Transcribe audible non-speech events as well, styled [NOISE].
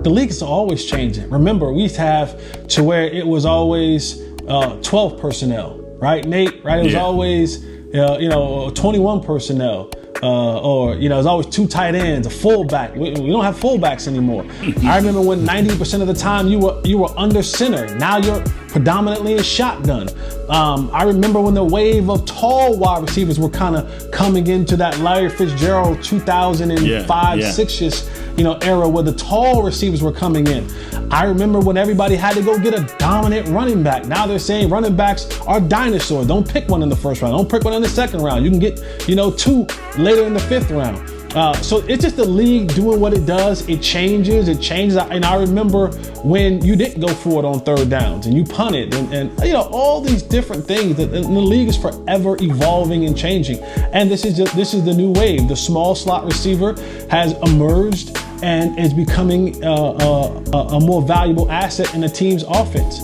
the league is always changing. Remember, we used to have to where it was always uh, 12 personnel, right, Nate? Right? It was Yeah. always, uh, you know, 21 personnel. Uh, or you know, it's always two tight ends, a fullback. We, we don't have fullbacks anymore. [LAUGHS] I remember when 90% of the time you were you were under center. Now you're predominantly in shotgun. Um, I remember when the wave of tall wide receivers were kind of coming into that Larry Fitzgerald 2005 Yeah, yeah. six just you know era where the tall receivers were coming in. I remember when everybody had to go get a dominant running back. Now they're saying running backs are dinosaurs. Don't pick one in the first round. Don't pick one in the second round. You can get you know two later in the fifth round. Uh, so it's just the league doing what it does. It changes. It changes. And I remember when you didn't go for it on third downs and you punted, and, and you know all these different things. The, the league is forever evolving and changing. And this is just, this is the new wave. The small slot receiver has emerged and is becoming uh, uh, a, a more valuable asset in the team's offense.